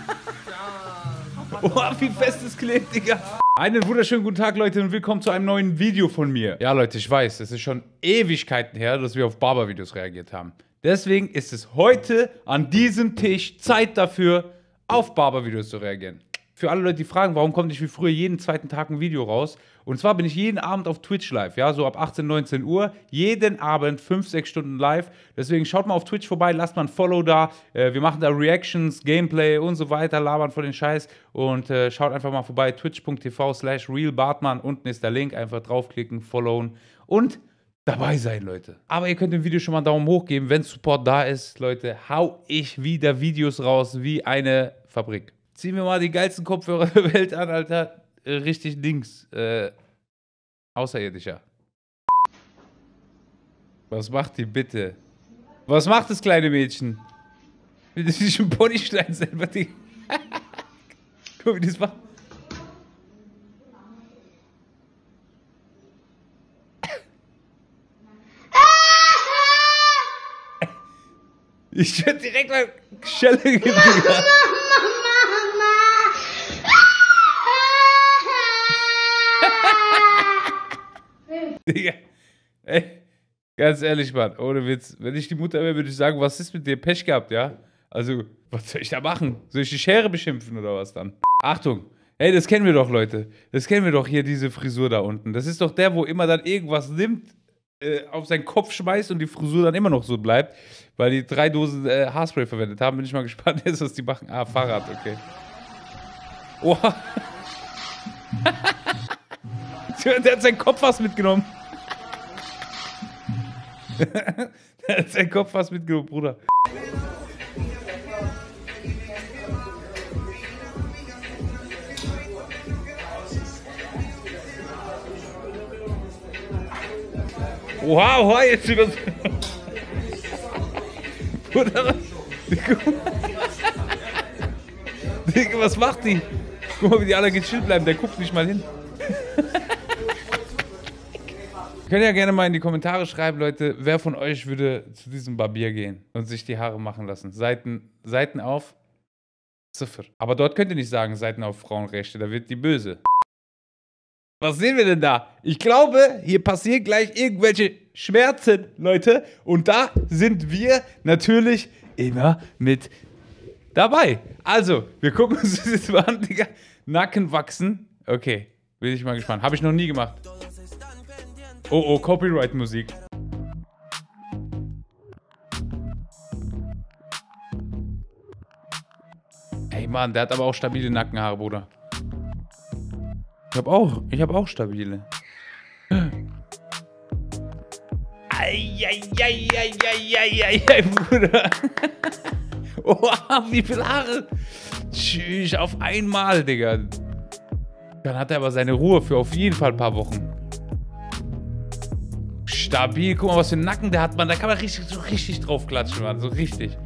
Oh, wie fest es klebt, Digga. Einen wunderschönen guten Tag, Leute, und willkommen zu einem neuen Video von mir. Ja, Leute, ich weiß, es ist schon Ewigkeiten her, dass wir auf Barber-Videos reagiert haben. Deswegen ist es heute an diesem Tisch Zeit dafür, auf Barber-Videos zu reagieren für alle Leute, die fragen, warum kommt nicht wie früher jeden zweiten Tag ein Video raus? Und zwar bin ich jeden Abend auf Twitch live, ja, so ab 18, 19 Uhr, jeden Abend 5, 6 Stunden live. Deswegen schaut mal auf Twitch vorbei, lasst mal ein Follow da. Äh, wir machen da Reactions, Gameplay und so weiter, labern vor den Scheiß. Und äh, schaut einfach mal vorbei, twitch.tv slash realbartmann. Unten ist der Link, einfach draufklicken, followen und dabei sein, Leute. Aber ihr könnt dem Video schon mal einen Daumen hoch geben, wenn Support da ist, Leute. Hau ich wieder Videos raus wie eine Fabrik zieh mir mal die geilsten Kopfhörer der Welt an, Alter. Äh, richtig links. Äh, außerirdischer. Was macht die bitte? Was macht das kleine Mädchen? Das ist ein Ponystein selber. Die Guck, wie das macht. Ich würde direkt mal Schelle geben. Digga. Ey, ganz ehrlich, Mann, ohne Witz. Wenn ich die Mutter wäre, würde ich sagen, was ist mit dir? Pech gehabt, ja? Also, was soll ich da machen? Soll ich die Schere beschimpfen oder was dann? Achtung! Ey, das kennen wir doch, Leute. Das kennen wir doch hier, diese Frisur da unten. Das ist doch der, wo immer dann irgendwas nimmt, äh, auf seinen Kopf schmeißt und die Frisur dann immer noch so bleibt, weil die drei Dosen äh, Haarspray verwendet haben. Bin ich mal gespannt, jetzt, was die machen. Ah, Fahrrad, okay. Oha. der hat seinen Kopf fast mitgenommen. der hat seinen Kopf fast mitgenommen, Bruder. Oha, oha, jetzt über. Bruder, was macht die? Guck mal, wie die alle gechillt bleiben. Der guckt nicht mal hin. Könnt ihr ja gerne mal in die Kommentare schreiben, Leute, wer von euch würde zu diesem Barbier gehen und sich die Haare machen lassen? Seiten, Seiten auf, Ziffer. Aber dort könnt ihr nicht sagen, Seiten auf Frauenrechte, da wird die böse. Was sehen wir denn da? Ich glaube, hier passieren gleich irgendwelche Schmerzen, Leute. Und da sind wir natürlich immer mit dabei. Also, wir gucken uns das jetzt mal an, Digga. Nacken wachsen. Okay, bin ich mal gespannt. Habe ich noch nie gemacht. Oh, oh, Copyright-Musik. Ey, Mann, der hat aber auch stabile Nackenhaare, Bruder. Ich hab auch, ich hab auch stabile. Eieieiei, Bruder. Oha, wie viele Haare. Tschüss, auf einmal, Digga. Dann hat er aber seine Ruhe für auf jeden Fall ein paar Wochen stabil. Guck mal, was für einen Nacken der hat, man. Da kann man richtig, so richtig drauf klatschen, Mann. So richtig.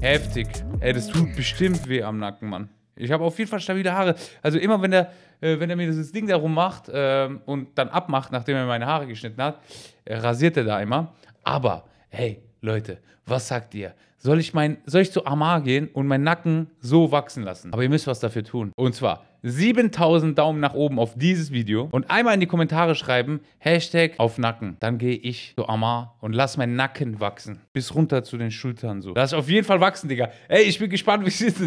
Heftig. Ey, das tut bestimmt weh am Nacken, Mann. Ich habe auf jeden Fall stabile Haare. Also immer, wenn der, äh, wenn er mir dieses Ding darum macht äh, und dann abmacht, nachdem er meine Haare geschnitten hat, äh, rasiert er da immer. Aber, hey, Leute, was sagt ihr? Soll ich, mein, soll ich zu Amar gehen und meinen Nacken so wachsen lassen? Aber ihr müsst was dafür tun. Und zwar 7000 Daumen nach oben auf dieses Video und einmal in die Kommentare schreiben, Hashtag auf Nacken. Dann gehe ich zu Amar und lass meinen Nacken wachsen. Bis runter zu den Schultern so. Lass auf jeden Fall wachsen, Digga. Ey, ich bin gespannt, wie es ist.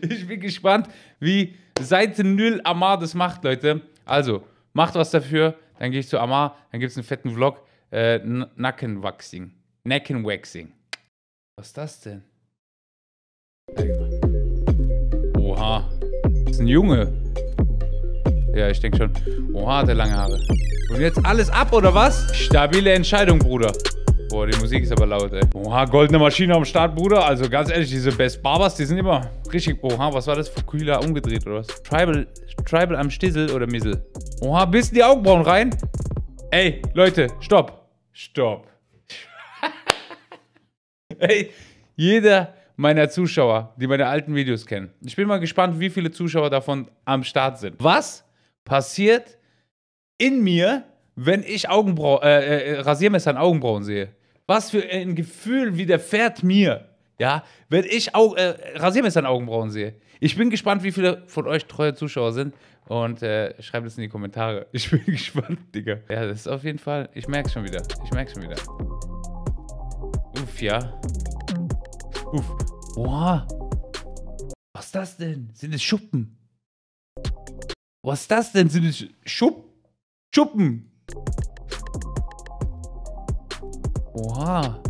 Ich, bin gespannt, wie Seite 0 Amar das macht, Leute. Also, macht was dafür. Dann gehe ich zu Amar, dann gibt es einen fetten Vlog. Äh, Nackenwachsing. Nackenwaxing. Was ist das denn? Oha. Das ist ein Junge. Ja, ich denke schon. Oha, hat er lange Haare. Und jetzt alles ab, oder was? Stabile Entscheidung, Bruder. Boah, die Musik ist aber laut, ey. Oha, goldene Maschine am Start, Bruder. Also ganz ehrlich, diese Best Barbers, die sind immer richtig... Oha, was war das? Fukuhila umgedreht, oder was? Tribal, Tribal am Stissel oder Missel? Oha, bis in die Augenbrauen rein. Ey, Leute, stopp. Stopp. Ey, jeder meiner Zuschauer, die meine alten Videos kennen. Ich bin mal gespannt, wie viele Zuschauer davon am Start sind. Was passiert in mir, wenn ich Augenbrau äh, äh, Rasiermesser an Augenbrauen sehe? Was für ein Gefühl widerfährt mir, ja, wenn ich Au äh, Rasiermesser in Augenbrauen sehe. Ich bin gespannt, wie viele von euch treue Zuschauer sind. Und äh, schreibt es in die Kommentare. Ich bin gespannt, Digga. Ja, das ist auf jeden Fall. Ich merk's schon wieder. Ich merk's schon wieder. Uff, ja. Uff. Boah. Was ist das denn? Sind es Schuppen? Was ist das denn? Sind es Schupp Schuppen? Oha.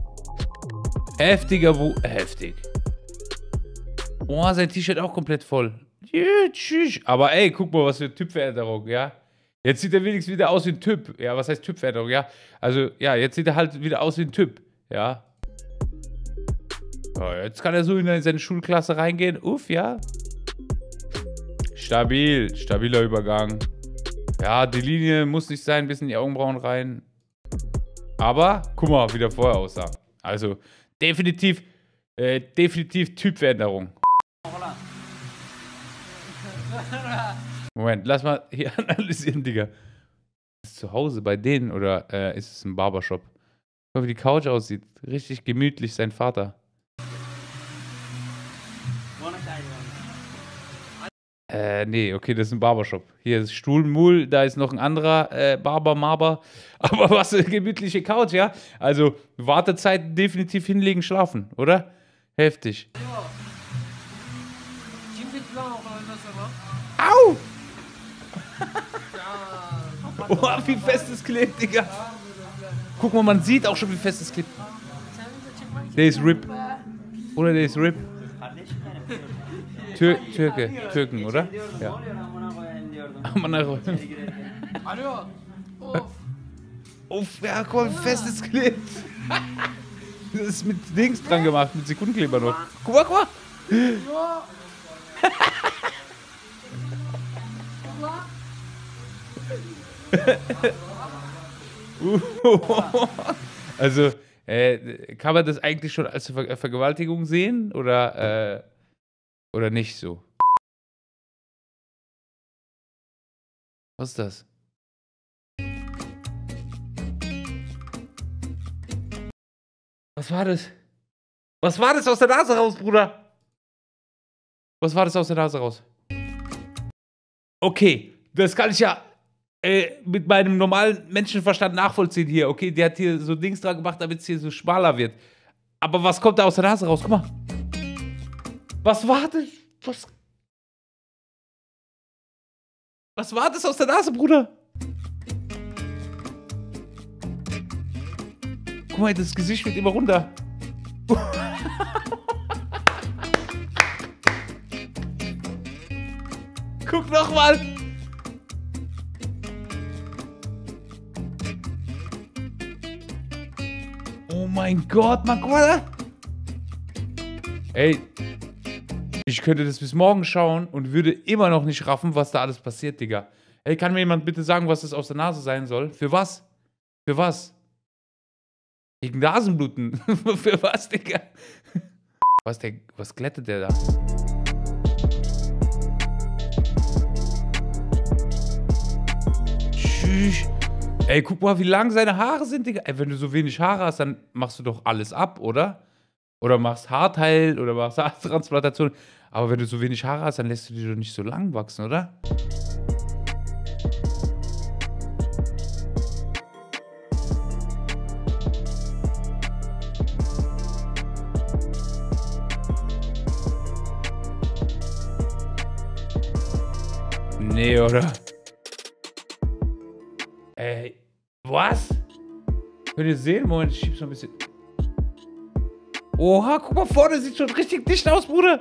Heftiger Wu. Heftig. Boah, sein T-Shirt auch komplett voll. Aber ey, guck mal, was für eine Typveränderung, ja. Jetzt sieht er wenigstens wieder aus wie ein Typ. Ja, was heißt Typveränderung? Ja, also, ja, jetzt sieht er halt wieder aus wie ein Typ. Ja. Jetzt kann er so in seine Schulklasse reingehen. Uff, ja. Stabil, stabiler Übergang. Ja, die Linie muss nicht sein, bis in die Augenbrauen rein. Aber, guck mal, wie der vorher aussah. Also, definitiv, äh, definitiv Typveränderung. Moment, lass mal hier analysieren, Digga. Ist zu Hause bei denen oder äh, ist es ein Barbershop? Guck mal, wie die Couch aussieht. Richtig gemütlich, sein Vater. Äh, nee, okay, das ist ein Barbershop. Hier ist Stuhlmul, da ist noch ein anderer äh, Barber, Marber. Aber was eine gemütliche Couch, ja? Also Wartezeit definitiv hinlegen, schlafen, oder? Heftig. Au! Boah, wie fest es klebt, Digga. Guck mal, man sieht auch schon, wie fest es klebt. Der ist RIP. Oder der ist RIP. Tür Türke, Türken, oder? Ja. Hallo. Uff. Uff, ja, guck mal, wie fest es klebt. Das ist mit Dings dran gemacht, mit Sekundenkleber noch. Guck mal, guck mal. also, äh, kann man das eigentlich schon als Ver Vergewaltigung sehen oder, äh, oder nicht so? Was ist das? Was war das? Was war das aus der Nase raus, Bruder? Was war das aus der Nase raus? Okay, das kann ich ja äh, mit meinem normalen Menschenverstand nachvollziehen hier. Okay, der hat hier so Dings dran gemacht, damit es hier so schmaler wird. Aber was kommt da aus der Nase raus? Guck mal. Was war das? Was? Was war das aus der Nase, Bruder? Guck mal, das Gesicht wird immer runter. Guck noch mal. Oh mein Gott, man, guck mal da. Ey, ich könnte das bis morgen schauen und würde immer noch nicht raffen, was da alles passiert, Digga. Ey, kann mir jemand bitte sagen, was das aus der Nase sein soll? Für was? Für was? Gegen Nasenbluten. Für was, Digga? Was, der, was glättet der da? Tschüss. Ey, guck mal, wie lang seine Haare sind, Digga. Ey, wenn du so wenig Haare hast, dann machst du doch alles ab, oder? Oder machst Haarteil oder machst Haartransplantation. Aber wenn du so wenig Haare hast, dann lässt du die doch nicht so lang wachsen, oder? Nee, oder? Ey, was? Könnt ihr sehen? Moment, ich schieb's noch ein bisschen. Oha, guck mal vorne, sieht schon richtig dicht aus, Bruder.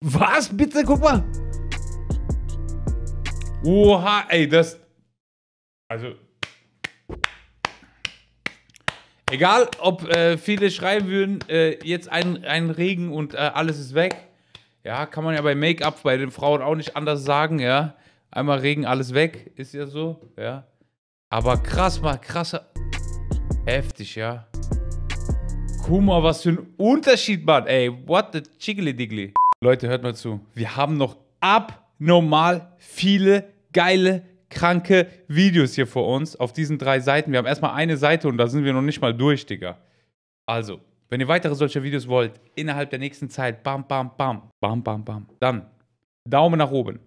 Was? Bitte, guck mal. Oha, ey, das. Also. Egal, ob äh, viele schreiben würden, äh, jetzt ein, ein Regen und äh, alles ist weg. Ja, kann man ja bei Make-up bei den Frauen auch nicht anders sagen, ja. Einmal Regen, alles weg. Ist ja so, ja. Aber krass, mal krasser. Heftig, ja. Guck mal, was für ein Unterschied, Mann. Ey, what the chiggly diggly. Leute, hört mal zu. Wir haben noch abnormal viele geile, kranke Videos hier vor uns auf diesen drei Seiten. Wir haben erstmal eine Seite und da sind wir noch nicht mal durch, Digga. Also, wenn ihr weitere solcher Videos wollt, innerhalb der nächsten Zeit, bam, bam, bam, bam, bam, bam, dann Daumen nach oben,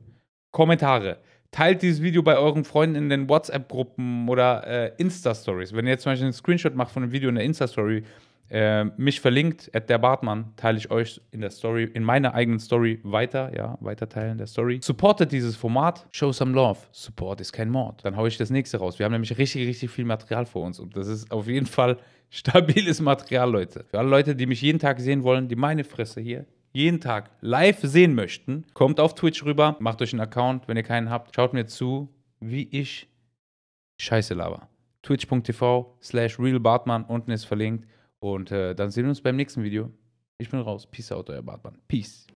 Kommentare, teilt dieses Video bei euren Freunden in den WhatsApp-Gruppen oder äh, Insta-Stories. Wenn ihr jetzt zum Beispiel einen Screenshot macht von einem Video in der Insta-Story, äh, mich verlinkt, at der Bartmann, teile ich euch in der Story, in meiner eigenen Story weiter, ja, weiter teilen der Story. Supportet dieses Format, show some love. Support ist kein Mord. Dann haue ich das nächste raus. Wir haben nämlich richtig, richtig viel Material vor uns und das ist auf jeden Fall stabiles Material, Leute. Für alle Leute, die mich jeden Tag sehen wollen, die meine Fresse hier jeden Tag live sehen möchten, kommt auf Twitch rüber, macht euch einen Account, wenn ihr keinen habt, schaut mir zu, wie ich Scheiße laber. Twitch.tv slash realbartmann, unten ist verlinkt. Und äh, dann sehen wir uns beim nächsten Video. Ich bin raus. Peace out, euer Bartmann. Peace.